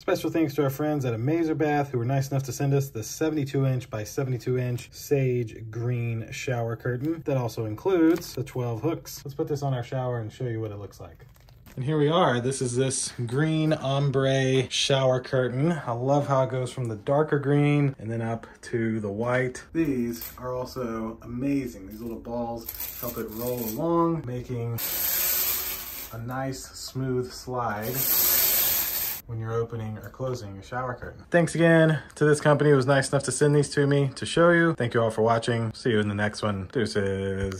Special thanks to our friends at AmazerBath who were nice enough to send us the 72 inch by 72 inch sage green shower curtain that also includes the 12 hooks. Let's put this on our shower and show you what it looks like. And here we are. This is this green ombre shower curtain. I love how it goes from the darker green and then up to the white. These are also amazing. These little balls help it roll along, making a nice smooth slide when you're opening or closing your shower curtain. Thanks again to this company. It was nice enough to send these to me to show you. Thank you all for watching. See you in the next one. Deuces.